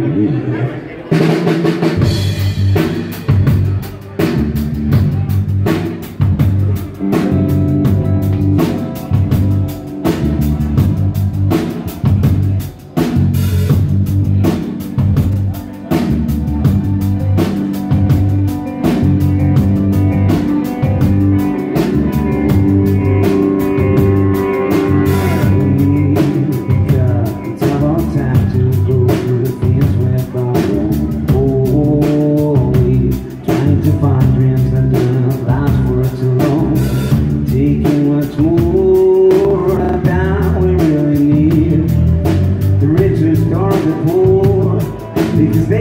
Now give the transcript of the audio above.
It's